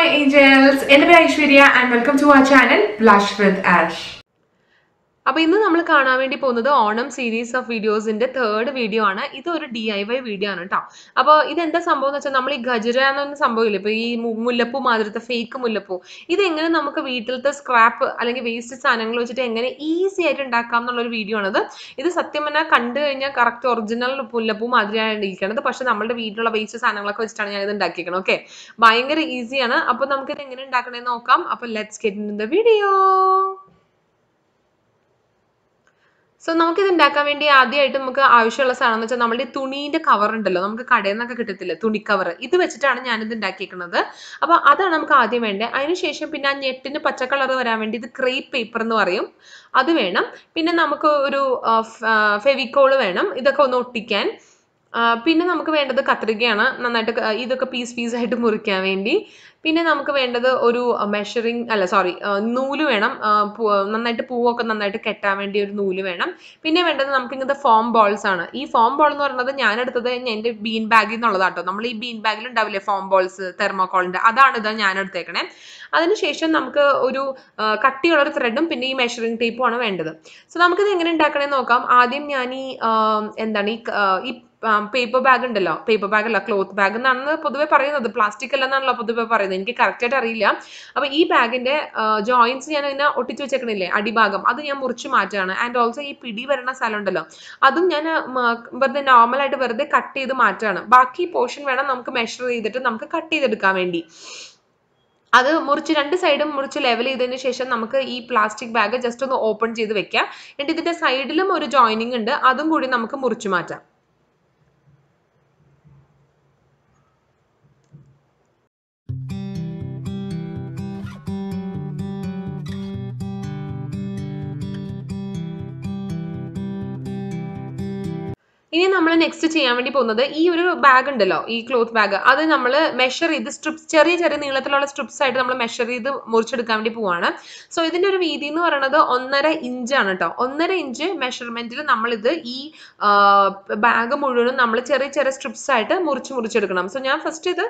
my angels! In the Eshwarya and welcome to our channel Blush with Ash. അപ്പൊ ഇന്ന് നമ്മൾ കാണാൻ വേണ്ടി പോകുന്നത് ഓണം സീരീസ് ഓഫ് വീഡിയോസിന്റെ തേർഡ് വീഡിയോ ആണ്. ഇത് ഒരു ഡി ഐ വൈ വീഡിയോ ആണ് കേട്ടോ അപ്പോൾ ഇതെന്താ സംഭവം എന്ന് വെച്ചാൽ നമ്മൾ ഈ ഗജര എന്നൊന്നും സംഭവമില്ല ഇപ്പൊ ഈ മുല്ലപ്പൂ മാതിരത്തെ ഫേക്ക് മുല്ലപ്പൂ. ഇത് എങ്ങനെ നമുക്ക് വീട്ടിലത്തെ സ്ക്രാപ്പ് അല്ലെങ്കിൽ വേസ്റ്റ് സാധനങ്ങൾ വെച്ചിട്ട് എങ്ങനെ ഈസി ആയിട്ട് ഉണ്ടാക്കാം എന്നുള്ള ഒരു വീഡിയോ ആണത് ഇത് സത്യം പറഞ്ഞാൽ കണ്ടു കഴിഞ്ഞാൽ കറക്റ്റ് ഒറിജിനൽ മുല്ലപ്പൂ മാതിരിയാണ് ഇരിക്കുന്നത് പക്ഷെ നമ്മുടെ വീട്ടിലുള്ള വേസ്റ്റ് സാധനങ്ങളൊക്കെ വെച്ചിട്ടാണ് ഞാൻ ഇത് ഉണ്ടാക്കിയിരിക്കുന്നത് ഓക്കെ ഭയങ്കര ഈസിയാണ് അപ്പോൾ നമുക്ക് ഇത് എങ്ങനെ ഉണ്ടാക്കണമെന്ന് നോക്കാം. അപ്പോൾ let's get in the video so നമുക്ക് ഇത് ഉണ്ടാക്കാൻ വേണ്ടി ആദ്യമായിട്ട് നമുക്ക് ആവശ്യമുള്ള സാധനം എന്ന് വെച്ചാൽ നമ്മുടെ ഈ തുണീന്റെ കവർ ഉണ്ടല്ലോ. നമുക്ക് കടയിൽ നിന്നൊക്കെ കിട്ടത്തില്ല? തുണി കവർ ഇത് വെച്ചിട്ടാണ് ഞാനിത് ഉണ്ടാക്കിയേക്കുന്നത്. അപ്പോൾ അതാണ് നമുക്ക് ആദ്യം വേണ്ടത്. അതിനുശേഷം പിന്നെ ആ ഞെട്ടിന് പച്ച കളർ വരാൻ വേണ്ടി ഇത് ക്രേപ്പ് പേപ്പർ എന്ന് പറയും. അത് വേണം. പിന്നെ നമുക്ക് ഒരു ഫെവിക്കോൾ വേണം. ഇതൊക്കെ ഒന്ന് ഒട്ടിക്കാൻ. പിന്നെ നമുക്ക് വേണ്ടത് കത്രികയാണ്. നന്നായിട്ട് ഇതൊക്കെ പീസ് ആയിട്ട് മുറിക്കാൻ വേണ്ടി. പിന്നെ നമുക്ക് വേണ്ടത് ഒരു മെഷറിങ് അല്ല സോറി നൂൽ വേണം. നന്നായിട്ട് പൂവൊക്കെ നന്നായിട്ട് കെട്ടാൻ വേണ്ടി ഒരു നൂൽ വേണം. പിന്നെ വേണ്ടത് നമുക്ക് ഇങ്ങനത്തെ ഫോം ബോൾസ് ആണ്. ഈ ഫോം ബോൾ എന്ന് പറയുന്നത് ഞാൻ എടുത്തത് എന്റെ ബീൻ ബാഗിൽ നിന്നുള്ളതാട്ടോ നമ്മൾ ഈ ബീൻ ബാഗിൽ ഉണ്ടാവില്ലേ ഫോം ബോൾസ് തെർമോകോളിന്റെ അതാണ് ഇത് ഞാൻ എടുത്തേക്കണേ. അതിനുശേഷം നമുക്ക് ഒരു കട്ടിയുള്ള ഒരു ത്രെഡും പിന്നെ ഈ മെഷറിങ് ടേപ്പും ആണ് വേണ്ടത്. സോ നമുക്കിത് എങ്ങനെ ഉണ്ടാക്കണേന്ന് നോക്കാം. ആദ്യം ഞാൻ ഈ എന്താണ് ഈ പേപ്പർ ബാഗ് ഉണ്ടല്ലോ. പേപ്പർ ബാഗ് അല്ല ക്ലോത്ത് ബാഗ് എന്നാണ് പൊതുവെ പറയുന്നത്. പ്ലാസ്റ്റിക് അല്ലെന്നാണല്ലോ പൊതുവെ പറയുന്നത്. എനിക്ക് കറക്റ്റ് ആയിട്ട് അറിയില്ല. അപ്പൊ ഈ ബാഗിന്റെ ജോയിന്റ്സ് ഞാൻ അതിനെ ഒട്ടിച്ചു വെച്ചേക്കണില്ലേ? അടിഭാഗം. അത് ഞാൻ മുറിച്ച് മാറ്റുകയാണ്. ആൻഡ് ഓൾസോ ഈ പിടി വരുന്ന സ്ഥലം ഉണ്ടല്ലോ. അതും ഞാൻ വെറുതെ നോർമൽ ആയിട്ട് വെറുതെ കട്ട് ചെയ്ത് മാറ്റുകയാണ്. ബാക്കി പോർഷൻ വേണം നമുക്ക് മെഷർ ചെയ്തിട്ട് നമുക്ക് കട്ട് ചെയ്തെടുക്കാൻ വേണ്ടി. അത് മുറിച്ച് രണ്ട് സൈഡും മുറിച്ച് ലെവൽ ചെയ്തതിന് ശേഷം നമുക്ക് ഈ പ്ലാസ്റ്റിക് ബാഗ് ജസ്റ്റ് ഒന്ന് ഓപ്പൺ ചെയ്ത് വെക്കാം. എന്നിട്ട് ഇതിന്റെ സൈഡിലും ഒരു ജോയിനിങ് ഉണ്ട്. അതും കൂടി നമുക്ക് മുറിച്ചു മാറ്റാം. ഇനി നമ്മൾ നെക്സ്റ്റ് ചെയ്യാൻ വേണ്ടി പോകുന്നത് ഈ ഒരു ബാഗ് ഉണ്ടല്ലോ ഈ ക്ലോത്ത് ബാഗ് അത് നമ്മൾ മെഷർ ചെയ്ത് സ്ട്രിപ്സ് ചെറിയ ചെറിയ നീളത്തിലുള്ള സ്ട്രിപ്സ് ആയിട്ട് നമ്മൾ മെഷർ ചെയ്ത് മുറിച്ചെടുക്കാൻ വേണ്ടി പോവാണ്. സോ ഇതിന്റെ ഒരു വീതി എന്ന് പറയുന്നത് ഒന്നര ഇഞ്ചാണ് കേട്ടോ ഒന്നര ഇഞ്ച് മെഷർമെന്റിൽ നമ്മൾ ഇത് ഈ ബാഗ് മുഴുവനും നമ്മൾ ചെറിയ ചെറിയ സ്ട്രിപ്സ് ആയിട്ട് മുറിച്ച് മുറിച്ചെടുക്കണം. സോ ഞാൻ ഫസ്റ്റ് ഇത്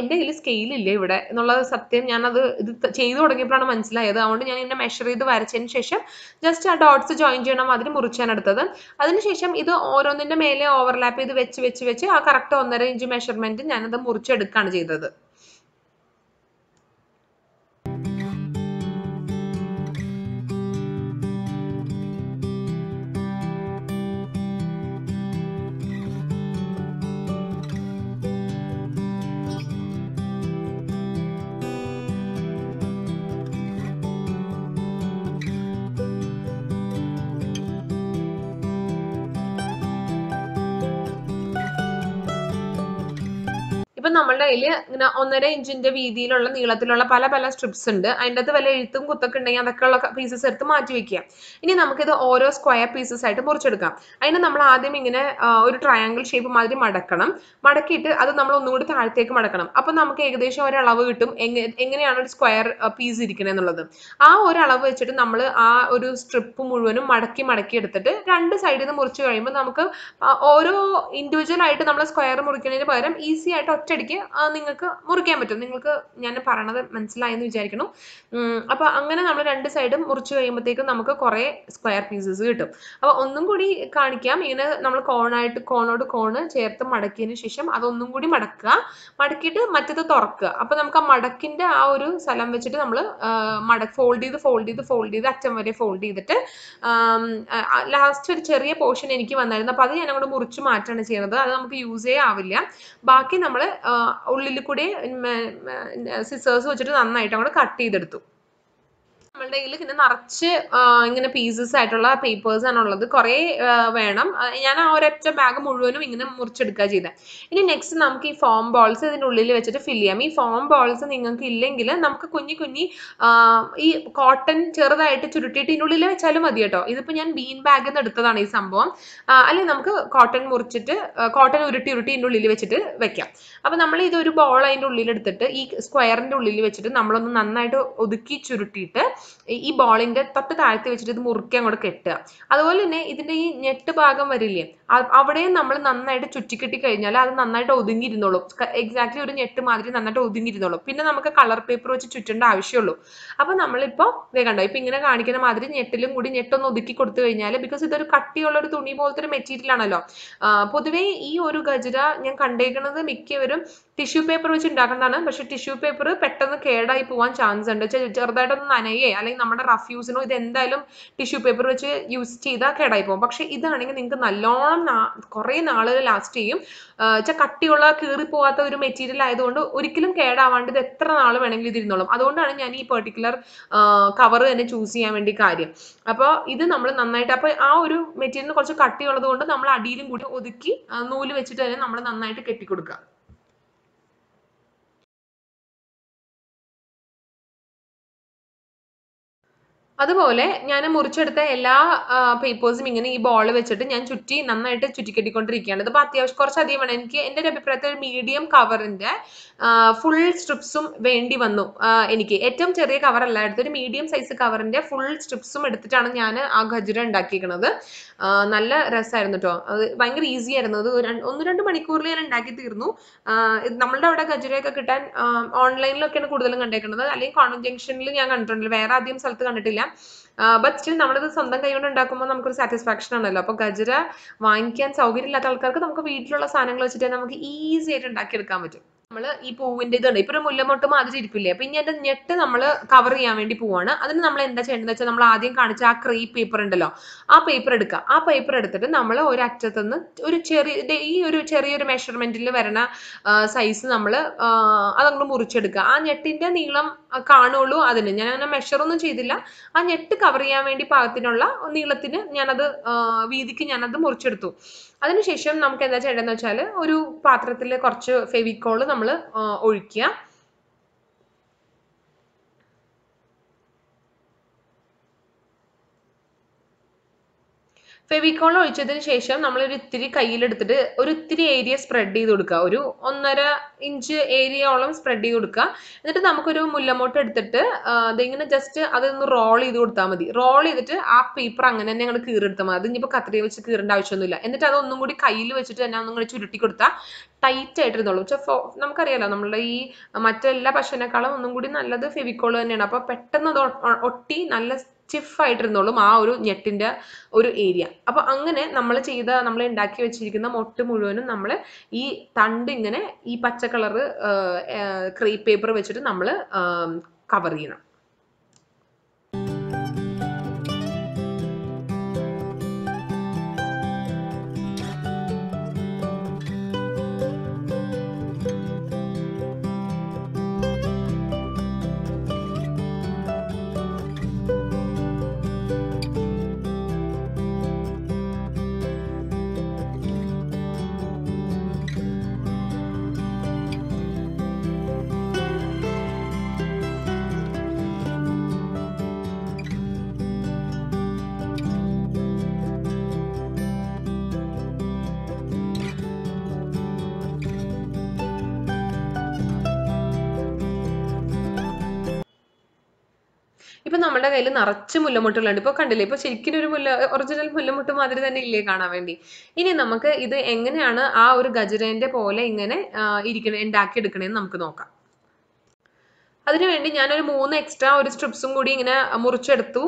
എന്റെ കയ്യിൽ സ്കെയിൽ ഇല്ല ഇവിടെ? എന്നുള്ള സത്യം ഞാനത് ഇത് ചെയ്തു തുടങ്ങിയപ്പോഴാണ് മനസ്സിലായത്. അതുകൊണ്ട് ഞാൻ ഇങ്ങനെ മെഷർ ചെയ്ത് വരച്ചതിന് ശേഷം ജസ്റ്റ് ആ ഡോട്ട്സ് ജോയിൻ ചെയ്യണം അതിന് മുറിച്ചാണ് എടുത്തത്. അതിനുശേഷം ഇത് ഓരോന്നിന്റെ മേലെ ഓവർലാപ്പ് ചെയ്ത് വെച്ച് വെച്ച് വെച്ച് ആ കറക്റ്റ് ഒന്നര ഇഞ്ച് മെഷർമെന്റ് ഞാനത് മുറിച്ചെടുക്കുകയാണ് ചെയ്തത്. ഇപ്പൊ നമ്മളുടെ കയ്യിൽ ഇങ്ങനെ ഒന്നര ഇഞ്ചിന്റെ വീതിയിലുള്ള നീളത്തിലുള്ള പല പല സ്ട്രിപ്സ് ഉണ്ട്. അതിന്റെ അകത്ത് വല്ല എഴുത്തും കുത്തൊക്കെ ഉണ്ടെങ്കിൽ അതൊക്കെ ഉള്ള പീസസ് എടുത്ത് മാറ്റി വെക്കുക. ഇനി നമുക്കിത് ഓരോ സ്ക്വയർ പീസസ് ആയിട്ട് മുറിച്ചെടുക്കാം. അതിന് നമ്മൾ ആദ്യം ഇങ്ങനെ ഒരു ട്രയാങ്കിൾ ഷേപ്പ് മാതിരി മടക്കണം. മടക്കിയിട്ട് അത് നമ്മൾ ഒന്നുകൂടി താഴത്തേക്ക് മടക്കണം. അപ്പൊ നമുക്ക് ഏകദേശം ഒരളവ് കിട്ടും. എങ്ങ- എങ്ങനെയാണ് ഒരു സ്ക്വയർ പീസ് ഇരിക്കുന്നത് എന്നുള്ളത്. ആ ഒരു അളവ് വെച്ചിട്ട് നമ്മൾ ആ ഒരു സ്ട്രിപ്പ് മുഴുവനും മടക്കി മടക്കി എടുത്തിട്ട് രണ്ട് സൈഡിൽ നിന്ന് മുറിച്ച് കഴിയുമ്പോൾ നമുക്ക് ഓരോ ഇൻഡിവിജ്വൽ ആയിട്ട് നമ്മൾ സ്ക്വയർ മുറിക്കുന്നതിന് പകരം ഈസി ആയിട്ട് ഒറ്റയടിക്ക് നിങ്ങൾക്ക് മുറിക്കാൻ പറ്റും. നിങ്ങൾക്ക് ഞാൻ പറയണത് മനസ്സിലായെന്ന് വിചാരിക്കണം അപ്പോൾ അപ്പൊ അങ്ങനെ നമ്മൾ രണ്ട് സൈഡും മുറിച്ച് കഴിയുമ്പോഴത്തേക്കും നമുക്ക് കുറെ സ്ക്വയർ പീസസ് കിട്ടും. അപ്പൊ ഒന്നും കൂടി കാണിക്കാം. ഇങ്ങനെ നമ്മൾ കോണായിട്ട് കോണോട് കോണ് ചേർത്ത് മടക്കിയതിന് ശേഷം അതൊന്നും കൂടി മടക്കുക. മടക്കിയിട്ട് മറ്റത് തുറക്കുക. അപ്പൊ നമുക്ക് ആ മടക്കിന്റെ ആ ഒരു സ്ഥലം വെച്ചിട്ട് നമ്മൾ മട ഫോൾഡ് ചെയ്ത് ഫോൾഡ് ചെയ്ത് ഫോൾഡ് ചെയ്ത് അറ്റം വരെ ഫോൾഡ് ചെയ്തിട്ട് ലാസ്റ്റ് ഒരു ചെറിയ പോർഷൻ എനിക്ക് വന്നായിരുന്നു. അപ്പൊ അത് ഞാൻ അങ്ങോട്ട് മുറിച്ച് മാറ്റാണ് ചെയ്യുന്നത്. അത് നമുക്ക് യൂസേ ആവില്ല. ബാക്കി നമ്മൾ ഉള്ളിൽ കൂടി സിസേഴ്സ് വെച്ചിട്ട് നന്നായിട്ട് അങ്ങോട്ട് കട്ട് ചെയ്തെടുത്തു. നമ്മളുടെ കയ്യിൽ ഇങ്ങനെ നിറച്ച് ഇങ്ങനെ പീസസ് ആയിട്ടുള്ള പേപ്പേഴ്സ് ആണുള്ളത് കുറേ വേണം. ഞാൻ ആ ഒരൊറ്റ ബാഗ് മുഴുവനും ഇങ്ങനെ മുറിച്ചെടുക്കുക ചെയ്തത് ഇനി നെക്സ്റ്റ് നമുക്ക് ഈ ഫോം ബോൾസ് ഇതിന്റെ ഉള്ളിൽ വെച്ചിട്ട് ഫില്ല് ചെയ്യാം. ഈ ഫോം ബോൾസ് നിങ്ങൾക്ക് ഇല്ലെങ്കിൽ നമുക്ക് കുഞ്ഞി കുഞ്ഞി ഈ കോട്ടൺ ചെറുതായിട്ട് ചുരുട്ടിയിട്ട് ഇതിന്റെ ഉള്ളിൽ വെച്ചാലും മതി കേട്ടോ. ഇതിപ്പോൾ ഞാൻ ബീൻ ബാഗിൽ നിന്ന് എടുത്തതാണ് ഈ സംഭവം. അല്ലെ നമുക്ക് കോട്ടൺ മുറിച്ചിട്ട് കോട്ടൺ ഉരുട്ടി ഉരുട്ടി ഇതിന്റെ ഉള്ളിൽ വെച്ചിട്ട് വെക്കാം. അപ്പോൾ നമ്മൾ ഇതൊരു ബോൾ അതിന്റെ ഉള്ളിൽ എടുത്തിട്ട് ഈ സ്ക്വയറിന്റെ ഉള്ളിൽ വെച്ചിട്ട് നമ്മളൊന്ന് നന്നായിട്ട് ഒതുക്കി ചുരുട്ടിയിട്ട് ഈ ബോളിന്റെ തൊട്ട് താഴ്ത്തി വെച്ചിട്ട് ഇത് മുറുക്കി അങ്ങോട്ട് കെട്ടുക. അതുപോലെ തന്നെ ഇതിന്റെ ഈ ഞെട്ട് ഭാഗം വരില്ലേ അവിടെയും നമ്മൾ നന്നായിട്ട് ചുറ്റിക്കെട്ടി കഴിഞ്ഞാൽ അത് നന്നായിട്ട് ഒതുങ്ങിയിരുന്നുള്ളൂ. എക്സാക്ട്ലി ഒരു ഞെട്ട് മാതിരി നന്നായിട്ട് ഒതുങ്ങിയിരുന്നുള്ളൂ. പിന്നെ നമുക്ക് കളർ പേപ്പർ വെച്ച് ചുറ്റേണ്ട ആവശ്യമുള്ളൂ. അപ്പൊ നമ്മളിപ്പോ കണ്ടോ ഇപ്പൊ ഇങ്ങനെ കാണിക്കുന്ന മാതിരി ഞെട്ടിലും കൂടി ഞെട്ടൊന്ന് ഒതുക്കി കൊടുത്തു കഴിഞ്ഞാൽ ബിക്കോസ് ഇതൊരു കട്ടിയുള്ള ഒരു തുണി പോലത്തെ ഒരു മെറ്റീരിയൽ ആണല്ലോ. പൊതുവേ ഈ ഒരു ഗജര ഞാൻ കണ്ടേക്കുന്നത് മിക്കവരും ടിഷ്യൂ പേപ്പർ വെച്ച് ഉണ്ടാക്കുന്നതാണ് പക്ഷെ ടിഷ്യൂ പേപ്പർ പെട്ടെന്ന് കേടായി പോകാൻ ചാൻസ് ഉണ്ട്. ചെറുതായിട്ടൊന്ന് നനയേ. അല്ലെങ്കിൽ നമ്മുടെ റഫ് യൂസിനോ ഇത് എന്തായാലും ടിഷ്യൂ പേപ്പർ വെച്ച് യൂസ് ചെയ്താൽ കേടായി പോകും പക്ഷെ ഇതാണെങ്കിൽ നിങ്ങൾക്ക് നല്ലോണം കുറേ നാളുകൾ ലാസ്റ്റ് ചെയ്യും. വെച്ചാൽ കട്ടിയുള്ള കീറി പോകാത്ത ഒരു മെറ്റീരിയൽ ആയതുകൊണ്ട് ഒരിക്കലും കേടാവാണ്ട് ഇത് എത്ര നാൾ വേണമെങ്കിലും ഇതിരുന്നോളും അതുകൊണ്ടാണ് ഞാൻ ഈ പെർട്ടിക്കുലർ കവർ തന്നെ ചൂസ് ചെയ്യാൻ വേണ്ടി കാര്യം. അപ്പോൾ ഇത് നമ്മൾ നന്നായിട്ട് അപ്പോൾ ആ ഒരു മെറ്റീരിയൽ കുറച്ച് കട്ടിയുള്ളത് കൊണ്ട് നമ്മൾ അടിയിലും കൂടി ഒതുക്കി നൂൽ വെച്ചിട്ട് തന്നെ നമ്മൾ നന്നായിട്ട് കെട്ടിക്കൊടുക്കുക. അതുപോലെ ഞാൻ മുറിച്ചെടുത്ത എല്ലാ പേപ്പേഴ്സും ഇങ്ങനെ ഈ ബോൾ വെച്ചിട്ട് ഞാൻ ചുറ്റി നന്നായിട്ട് ചുറ്റിക്കെട്ടിക്കൊണ്ടിരിക്കുകയാണ്. ഇതിപ്പോൾ അത്യാവശ്യം കുറച്ചധികം വേണം. എനിക്ക് എന്റെ ഒരു അഭിപ്രായത്തിൽ മീഡിയം കവറിന്റെ ഫുൾ സ്ട്രിപ്സും വേണ്ടി വന്നു. എനിക്ക് ഏറ്റവും ചെറിയ കവർ അല്ല എടുത്ത് ഒരു മീഡിയം സൈസ് കവറിന്റെ ഫുൾ സ്ട്രിപ്സും എടുത്തിട്ടാണ് ഞാൻ ആ ഖജുര ഉണ്ടാക്കിയിരിക്കുന്നത് നല്ല രസമായിരുന്നു കേട്ടോ അത് ഭയങ്കര ഈസി ആയിരുന്നു. അത് ഒന്ന് രണ്ട് മണിക്കൂറിൽ ഞാൻ ഉണ്ടാക്കി തീർന്നു. നമ്മളുടെ അവിടെ ഖജുരയൊക്കെ കിട്ടാൻ ഓൺലൈനിലൊക്കെയാണ് കൂടുതലും കണ്ടേക്കുന്നത് അല്ലെങ്കിൽ കോൺവെന്റ് ജംഗ്ഷനിൽ ഞാൻ കണ്ടിട്ടുണ്ട്. വേറെ അധികം സ്ഥലത്ത് കണ്ടിട്ടില്ല. ബട്ട് സ്റ്റിൽ നമ്മളിത് സ്വന്തം കൈ കൊണ്ട് ഉണ്ടാക്കുമ്പോൾ നമുക്കൊരു സാറ്റിസ്ഫാക്ഷൻ ആണല്ലോ. അപ്പോൾ ഗജര വാങ്ങിക്കാൻ സൗകര്യമില്ലാത്ത ആൾക്കാർക്ക് നമുക്ക് വീട്ടിലുള്ള സാധനങ്ങൾ വെച്ചിട്ട് നമുക്ക് ഈസി ആയിട്ട് ഉണ്ടാക്കിയെടുക്കാൻ പറ്റും. നമ്മൾ ഈ പൂവിന്റെ ഇതുണ്ട്. ഇപ്പൊ ഒരു മുല്ലമൊട്ട് മാതിരി ഇരിക്കില്ലേ അപ്പൊ ഇനി അതിന്റെ ഞെട്ട് നമ്മൾ കവർ ചെയ്യാൻ വേണ്ടി പോവാണ്. അതിന് നമ്മൾ എന്താ ചെയ്യേണ്ടത് വെച്ചാൽ നമ്മൾ ആദ്യം കാണിച്ച ആ ക്രീ പേപ്പർ ഉണ്ടല്ലോ ആ പേപ്പർ എടുക്കുക. ആ പേപ്പർ എടുത്തിട്ട് നമ്മൾ ഒരു അറ്റത്തുനിന്ന് ഒരു ചെറിയ ഈ ഒരു ചെറിയൊരു മെഷർമെന്റിൽ വരണ സൈസ് നമ്മൾ അതങ്ങോട്ട് മുറിച്ചെടുക്കുക. ആ ഞെട്ടിന്റെ നീളം കാണുള്ളൂ അതിന്. ഞാൻ അങ്ങനെ മെഷർ ഒന്നും ചെയ്തില്ല. ആ ഞെട്ട് കവർ ചെയ്യാൻ വേണ്ടി പാകത്തിനുള്ള നീളത്തിന് ഞാനത് വീതിക്ക് ഞാനത് മുറിച്ചെടുത്തു. അതിനുശേഷം നമുക്ക് എന്താ ചെയ്യേണ്ടതെന്ന് വെച്ചാൽ ഒരു പാത്രത്തിൽ കുറച്ച് ഫെവിക്കോൾ നമ്മൾ ഒഴിക്കുക. ഫെവിക്കോൾ ഒഴിച്ചതിന് ശേഷം നമ്മൾ ഒരു ഇത്തിരി കയ്യിലെടുത്തിട്ട് ഒരു ഇത്തിരി ഏരിയ സ്പ്രെഡ് ചെയ്ത് കൊടുക്കുക. ഒരു ഒന്നര ഇഞ്ച് ഏരിയയോളം സ്പ്രെഡ് ചെയ്ത് കൊടുക്കുക. എന്നിട്ട് നമുക്കൊരു മുല്ലമോട്ട് എടുത്തിട്ട് അതിങ്ങനെ ജസ്റ്റ് അതൊന്ന് റോൾ ചെയ്ത് കൊടുത്താൽ മതി. റോൾ ചെയ്തിട്ട് ആ പേപ്പർ അങ്ങനെ തന്നെ ഞങ്ങൾ കീറെടുത്താൽ മതി. അത് ഇനിയിപ്പോൾ കത്രിക വെച്ച് കീറേണ്ട ആവശ്യമൊന്നുമില്ല. എന്നിട്ട് അതൊന്നും കൂടി കയ്യിൽ വെച്ചിട്ട് തന്നെ ഒന്നും കൂടി ചുരുട്ടി കൊടുത്താൽ ടൈറ്റ് ആയിട്ടിരുന്നുള്ളൂ പക്ഷെ നമുക്കറിയാലോ നമ്മളുടെ ഈ മറ്റെല്ലാ പശുവിനേക്കാളും ഒന്നും കൂടി നല്ലത് ഫെവിക്കോൾ തന്നെയാണ്. അപ്പോൾ പെട്ടെന്ന് അത് ഒട്ടി നല്ല സ്റ്റിഫ് ആയിട്ടിരുന്നോളും ആ ഒരു ഞെട്ടിന്റെ ഒരു ഏരിയ അപ്പോൾ അങ്ങനെ നമ്മൾ ചെയ്ത നമ്മൾ ഉണ്ടാക്കി വെച്ചിരിക്കുന്ന മൊട്ട് മുഴുവനും നമ്മൾ ഈ തണ്ട് ഇങ്ങനെ ഈ പച്ച കളറ് ക്രീപ്പ് പേപ്പർ വെച്ചിട്ട് നമ്മൾ കവർ ചെയ്യണം. ഇപ്പൊ നമ്മുടെ കയ്യിൽ നിറച്ച് മുല്ലമുട്ടുകളുണ്ട്. ഇപ്പൊ കണ്ടില്ലേ? ഇപ്പൊ ശരിക്കും ഒരു മുല്ല ഒറിജിനൽ മുല്ലമുട്ട് മാതിരി തന്നെ ഇല്ലേ കാണാൻ വേണ്ടി? ഇനി നമുക്ക് ഇത് എങ്ങനെയാണ് ആ ഒരു ഗജരേന്റെ പോലെ ഇങ്ങനെ ഇരിക്കണ ഇരിക്കണേ ഉണ്ടാക്കി എടുക്കണേന്ന് നമുക്ക് നോക്കാം. അതിനുവേണ്ടി ഞാനൊരു മൂന്ന് എക്സ്ട്രാ ഒരു സ്ട്രിപ്സും കൂടി ഇങ്ങനെ മുറിച്ചെടുത്തു.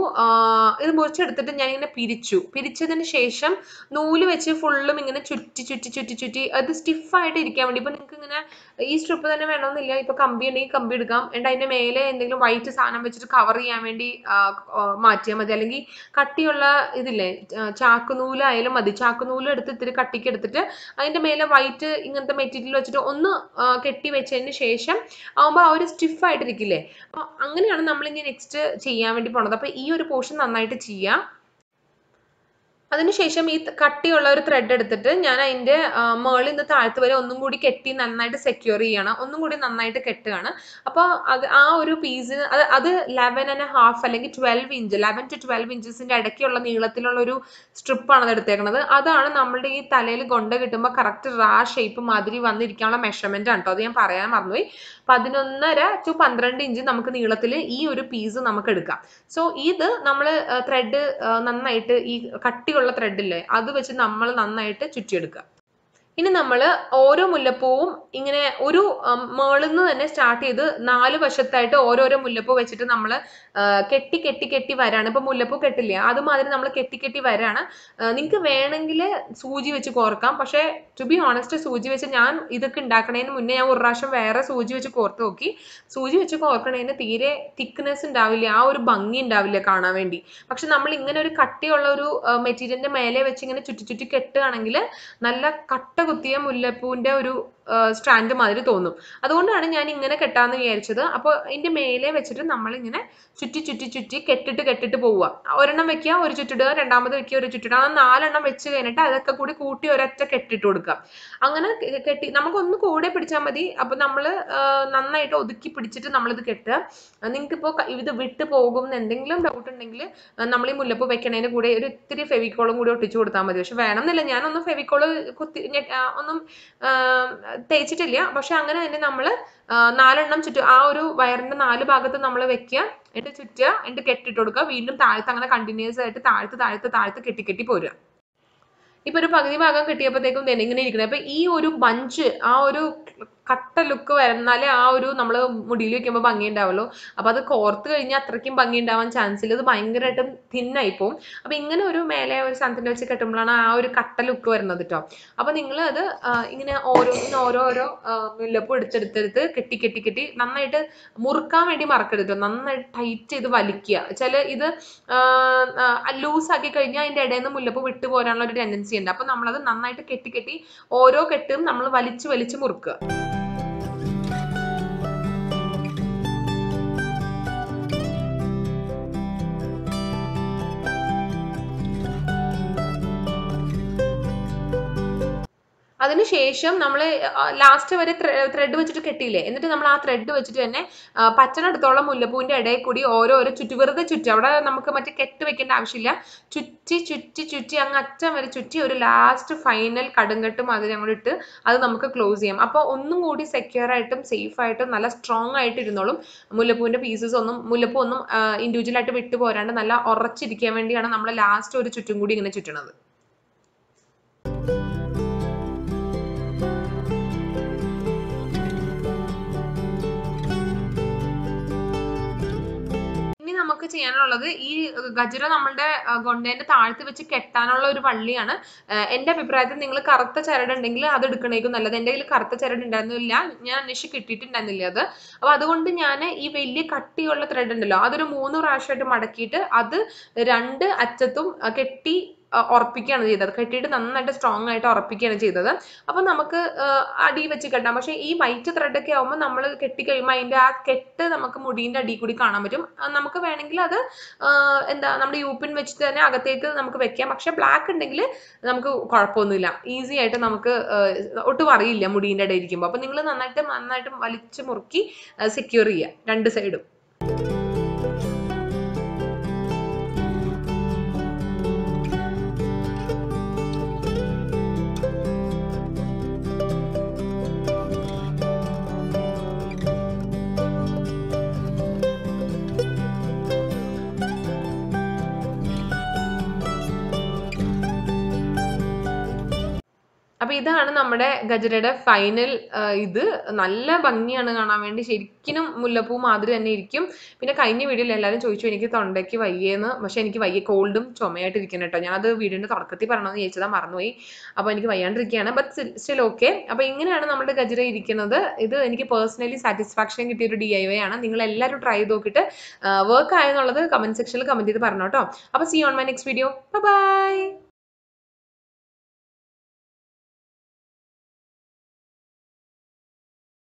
ഇത് മുറിച്ചെടുത്തിട്ട് ഞാൻ ഇങ്ങനെ പിരിച്ചു. പിരിച്ചതിന് ശേഷം നൂൽ വെച്ച് ഫുള്ളും ഇങ്ങനെ ചുറ്റി ചുറ്റി ചുറ്റി ചുറ്റി അത് സ്റ്റിഫായിട്ട് ഇരിക്കാൻ വേണ്ടി. ഇപ്പം നിങ്ങൾക്ക് ഇങ്ങനെ ഈ സ്ട്രിപ്പ് തന്നെ വേണമെന്നില്ല ഇപ്പം കമ്പി ഉണ്ടെങ്കിൽ കമ്പി എടുക്കാം എന്നിട്ട് അതിന്റെ മേലെ എന്തെങ്കിലും വൈറ്റ് സാധനം വെച്ചിട്ട് കവർ ചെയ്യാൻ വേണ്ടി മാറ്റിയാൽ മതി. അല്ലെങ്കിൽ കട്ടിയുള്ള ഇതില്ലേ ചാക്കുനൂലായാലും മതി. ചാക്കുനൂൽ എടുത്ത് ഇത്തിരി കട്ടിക്ക് എടുത്തിട്ട് അതിന്റെ മേലെ വൈറ്റ് ഇങ്ങനത്തെ മെറ്റീരിയൽ വെച്ചിട്ട് ഒന്ന് കെട്ടി വെച്ചതിന് ശേഷം ആകുമ്പോൾ ആ ഒരു സ്റ്റിഫ് ആയിട്ടിരിക്കില്ലേ അപ്പൊ അങ്ങനെയാണ് നമ്മൾ ഇനി നെക്സ്റ്റ് ചെയ്യാൻ വേണ്ടി പോണത്. അപ്പൊ ഈ ഒരു പോർഷൻ നന്നായിട്ട് ചെയ്യാം. അതിനുശേഷം ഈ കട്ടിയുള്ള ഒരു ത്രെഡ് എടുത്തിട്ട് ഞാൻ അതിന്റെ മേളിൽ നിന്ന് താഴ്ത്ത് വരെ ഒന്നും കൂടി കെട്ടി നന്നായിട്ട് സെക്യൂർ ചെയ്യണം. ഒന്നും കൂടി നന്നായിട്ട് കെട്ടുകയാണ്. അപ്പോൾ അത് ആ ഒരു പീസിന് അത് അത് ലെവൻ ആൻഡ് ഹാഫ് അല്ലെങ്കിൽ twelve inch eleven to twelve ഇഞ്ചസിന്റെ ഇടയ്ക്കുള്ള നീളത്തിലുള്ള ഒരു സ്ട്രിപ്പാണ് അത് എടുത്തേക്കുന്നത് അതാണ് നമ്മുടെ ഈ തലയിൽ കൊണ്ട കിട്ടുമ്പോൾ കറക്റ്റ് റാ ഷേപ്പ് മാതിരി വന്നിരിക്കാനുള്ള മെഷർമെന്റ് ആണ് കേട്ടോ അത് ഞാൻ പറയാൻ മറന്നുപോയി. പതിനൊന്നര ടു പന്ത്രണ്ട് ഇഞ്ച് നമുക്ക് നീളത്തിൽ ഈ ഒരു പീസ് നമുക്ക് എടുക്കാം. സോ ഇത് നമ്മൾ ത്രെഡ് നന്നായിട്ട് ഈ കട്ടിയുള്ള ത്രെഡില്ലേ അത് വെച്ച് നമ്മൾ നന്നായിട്ട് ചുറ്റിയെടുക്കുക. ഇനി നമ്മൾ ഓരോ മുല്ലപ്പൂവും ഇങ്ങനെ ഒരു മേളിൽ നിന്ന് തന്നെ സ്റ്റാർട്ട് ചെയ്ത് നാല് വശത്തായിട്ട് ഓരോരോ മുല്ലപ്പൂ വെച്ചിട്ട് നമ്മൾ കെട്ടി കെട്ടി കെട്ടി വരാണ്. ഇപ്പൊ മുല്ലപ്പൂ കെട്ടില്ല അതുമാതിരി നമ്മൾ കെട്ടി കെട്ടി വരാണ്. നിങ്ങൾക്ക് വേണമെങ്കിൽ സൂചി വെച്ച് കോർക്കാം. പക്ഷേ ടു ബി ഓണസ്റ്റ് സൂചി വെച്ച് ഞാൻ ഇതൊക്കെ ഉണ്ടാക്കണതിന് മുന്നേ ഞാൻ ഒരു പ്രാവശ്യം വേറെ സൂചി വെച്ച് കോർത്ത് നോക്കി. സൂചി വെച്ച് കോർക്കണതിന് തീരെ തിക്നെസ് ഉണ്ടാവില്ല ആ ഒരു ഭംഗി ഉണ്ടാവില്ല കാണാൻ വേണ്ടി. പക്ഷെ നമ്മൾ ഇങ്ങനെ ഒരു കട്ടിയുള്ള ഒരു മെറ്റീരിയലിന്റെ മേലെ വെച്ച് ഇങ്ങനെ ചുറ്റി ചുറ്റി കെട്ടുകയാണെങ്കിൽ നല്ല കട്ട കുത്തിയ മുല്ലപ്പൂവിന്റെ ഒരു സ്റ്റാൻഡ് മാതിരി തോന്നും. അതുകൊണ്ടാണ് ഞാൻ ഇങ്ങനെ കെട്ടാന്ന് വിചാരിച്ചത്. അപ്പോൾ ഇതിന്റെ മേലെ വെച്ചിട്ട് നമ്മൾ ഇങ്ങനെ ചുറ്റി ചുറ്റി ചുറ്റി കെട്ടിട്ട് കെട്ടിട്ട് പോവുക. ഒരെണ്ണം വെക്കുക ഒരു ചുറ്റിടുക രണ്ടാമത് വെക്കുക ഒരു ചുറ്റിടുക. അങ്ങനെ നാലെണ്ണം വെച്ച് കഴിഞ്ഞിട്ട് അതൊക്കെ കൂടി കൂട്ടി ഒരൊറ്റ കെട്ടിട്ട് കൊടുക്കുക. അങ്ങനെ കെട്ടി നമുക്കൊന്ന് കൂടെ പിടിച്ചാൽ മതി. അപ്പോൾ നമ്മൾ നന്നായിട്ട് ഒതുക്കി പിടിച്ചിട്ട് നമ്മളിത് കെട്ടുക. നിങ്ങൾക്ക് ഇപ്പോൾ ഇത് വിട്ടു പോകും എന്തെങ്കിലും ഡൗട്ട് ഉണ്ടെങ്കിൽ നമ്മൾ ഈ മുല്ലപ്പ് വെക്കണതിന് കൂടെ ഒരു ഇത്തിരി ഫെവിക്കോളും കൂടി ഒട്ടിച്ചു കൊടുത്താൽ മതി. പക്ഷെ വേണമെന്നില്ല. ഞാനൊന്നും ഫെവിക്കോൾ കുത്തി ഒന്നും തേച്ചിട്ടില്ല. പക്ഷെ അങ്ങനെ തന്നെ നമ്മൾ നാലെണ്ണം ചുറ്റും ആ ഒരു വയറിന്റെ നാല് ഭാഗത്ത് നമ്മൾ വെക്കുക. എന്നിട്ട് ചുറ്റുക എന്നിട്ട് കെട്ടിട്ട് കൊടുക്കുക വീണ്ടും താഴത്ത് അങ്ങനെ കണ്ടിന്യൂസ് ആയിട്ട് താഴത്ത് താഴത്ത് താഴത്ത് കെട്ടി കെട്ടി പോരുക. ഇപ്പൊ ഒരു പകുതി ഭാഗം കിട്ടിയപ്പോഴത്തേക്കും ഇങ്ങനെ ഇരിക്കുന്നത് അപ്പൊ ഈ ഒരു ബഞ്ച് ആ ഒരു കട്ട ലുക്ക് വരുന്നാലേ ആ ഒരു നമ്മൾ മുടിയിൽ വെക്കുമ്പോൾ ഭംഗി ഉണ്ടാവുള്ളൂ അപ്പോൾ അത് കോർത്ത് കഴിഞ്ഞാൽ അത്രയ്ക്കും ഭംഗി ഉണ്ടാവാൻ ചാൻസ് ഇല്ല ഇത് ഭയങ്കരമായിട്ടും തിന്നായി പോകും അപ്പോൾ ഇങ്ങനെ ഒരു മേലെ ഒരു സാധനത്തിന്റെ വെച്ച് കെട്ടുമ്പോഴാണ് ആ ഒരു കട്ട ലുക്ക് വരുന്നത് കേട്ടോ അപ്പോൾ നിങ്ങൾ അത് ഇങ്ങനെ ഓരോന്നിന് ഓരോരോ മുല്ലപ്പൂ എടുത്തെടുത്തെടുത്ത് കെട്ടി കെട്ടി കെട്ടി നന്നായിട്ട് മുറുക്കാൻ വേണ്ടി മറക്കെടുത്തു ട്ടോ. നന്നായിട്ട് ടൈറ്റ് ചെയ്ത് വലിക്കുക. ചില ഇത് ലൂസ് ആക്കി കഴിഞ്ഞാൽ അതിന്റെ ഇടയിൽ നിന്ന് മുല്ലപ്പൂ വിട്ടു പോരാനുള്ള ഒരു ടെൻഡൻസി ഉണ്ട് അപ്പോൾ നമ്മളത് നന്നായിട്ട് കെട്ടി കെട്ടി ഓരോ കെട്ടും നമ്മൾ വലിച്ചു വലിച്ച് മുറുക്കുക. അതിനുശേഷം നമ്മൾ ലാസ്റ്റ് വരെ ത്രെഡ് വെച്ചിട്ട് കെട്ടിയില്ലേ? എന്നിട്ട് നമ്മൾ ആ ത്രെഡ് വെച്ചിട്ട് തന്നെ പച്ചനടുത്തോളം മുല്ലപ്പൂവിന്റെ ഇടയിൽ കൂടി ഓരോരോ ചുറ്റി വെറുതെ ചുറ്റി അവിടെ നമുക്ക് മറ്റേ കെട്ട് വെക്കേണ്ട ആവശ്യമില്ല. ചുറ്റി ചുറ്റി ചുറ്റി അങ്ങ് അറ്റം വരെ ചുറ്റി ഒരു ലാസ്റ്റ് ഫൈനൽ കടുങ്കട്ടും അത് ഞങ്ങളിട്ട് അത് നമുക്ക് ക്ലോസ് ചെയ്യാം. അപ്പോൾ ഒന്നും കൂടി സെക്യൂർ ആയിട്ടും സേഫ് ആയിട്ടും നല്ല സ്ട്രോങ് ആയിട്ട് ഇരുന്നോളും. മുല്ലപ്പൂവിന്റെ പീസസ് ഒന്നും മുല്ലപ്പൂ ഒന്നും ഇൻഡിവിജ്വൽ ആയിട്ട് വിട്ടു പോരാണ്ട് നല്ല ഉറച്ചിരിക്കാൻ വേണ്ടിയാണ് നമ്മൾ ലാസ്റ്റ് ഒരു ചുറ്റും കൂടി ഇങ്ങനെ ചുറ്റണത്. ചെയ്യാനുള്ളത് ഈ ഗജര നമ്മളുടെ ഗൊണ്ടേന്റെ താഴത്ത് വെച്ച് കെട്ടാനുള്ള ഒരു വള്ളിയാണ് എന്റെ അഭിപ്രായത്തിൽ നിങ്ങൾ കറുത്ത ചരട് ഉണ്ടെങ്കിൽ അത് എടുക്കണേക്കും നല്ലത്. എന്റെ കയ്യിൽ കറുത്ത ചരട് ഉണ്ടായിരുന്നില്ല. ഞാൻ അന്വേഷിച്ച് കിട്ടിയിട്ടുണ്ടായിരുന്നില്ല അത്. അപ്പൊ അതുകൊണ്ട് ഞാൻ ഈ വലിയ കട്ടിയുള്ള ത്രെഡ് ഉണ്ടല്ലോ അതൊരു മൂന്ന് പ്രാവശ്യമായിട്ട് മടക്കിയിട്ട് അത് രണ്ട് അറ്റത്തും കെട്ടി ഉറപ്പിക്കുകയാണ് ചെയ്തത്. കെട്ടിയിട്ട് നന്നായിട്ട് സ്ട്രോങ് ആയിട്ട് ഉറപ്പിക്കുകയാണ് ചെയ്തത്. അപ്പൊ നമുക്ക് അടി വെച്ച് കെട്ടാം. പക്ഷേ ഈ വൈറ്റ് ത്രെഡ് ഒക്കെ ആവുമ്പോൾ നമ്മൾ കെട്ടി കഴിയുമ്പോൾ അതിന്റെ ആ കെട്ട് നമുക്ക് മുടീന്റെ അടി കൂടി കാണാൻ പറ്റും. നമുക്ക് വേണമെങ്കിൽ അത് എന്താ നമ്മുടെ യൂപ്പിൻ വെച്ചിട്ട് തന്നെ അകത്തേക്ക് നമുക്ക് വെക്കാം. പക്ഷേ ബ്ലാക്ക് ഉണ്ടെങ്കിൽ നമുക്ക് കുഴപ്പമൊന്നുമില്ല. ഈസി ആയിട്ട് നമുക്ക് ഒട്ടും അറിയില്ല മുടീന്റെ ഇടയിൽ ഇരിക്കുമ്പോൾ അപ്പൊ നിങ്ങൾ നന്നായിട്ട് നന്നായിട്ട് വലിച്ച് മുറുക്കി സെക്യൂർ ചെയ്യുക രണ്ട് സൈഡും അപ്പൊ ഇതാണ് നമ്മുടെ ഗജരയുടെ ഫൈനൽ ഇത്. നല്ല ഭംഗിയാണ് കാണാൻ വേണ്ടി. ശരിക്കും മുല്ലപ്പൂ മാതിരി തന്നെ ഇരിക്കും. പിന്നെ കഴിഞ്ഞ വീഡിയോയിൽ എല്ലാവരും ചോദിച്ചു എനിക്ക് തൊണ്ടയ്ക്ക് വയ്യേന്ന്. പക്ഷെ എനിക്ക് വയ്യ കോൾഡും ചുമയായിട്ട് ഇരിക്കണം കേട്ടോ. ഞാനത് വീഡിയോന്റെ തുടക്കത്തിൽ പറയണമെന്ന് ചോദിച്ചതാ മറന്നുപോയി. അപ്പൊ എനിക്ക് വയ്യാണ്ടിരിക്കുകയാണ്. ബട്ട് സ്റ്റിൽ ഓക്കെ അപ്പൊ ഇങ്ങനെയാണ് നമ്മുടെ ഗജര ഇരിക്കുന്നത്. ഇത് എനിക്ക് പേഴ്സണലി സാറ്റിസ്ഫാക്ഷൻ കിട്ടിയ ഒരു ഡി ഐ വൈ ആണ്. നിങ്ങൾ എല്ലാവരും ട്രൈ ചെയ്ത് നോക്കിയിട്ട് വർക്ക് ആയെന്നുള്ളത് കമന്റ് സെക്ഷനിൽ കമന്റ് ചെയ്ത് പറഞ്ഞോട്ടോ. അപ്പൊ see on my next video bye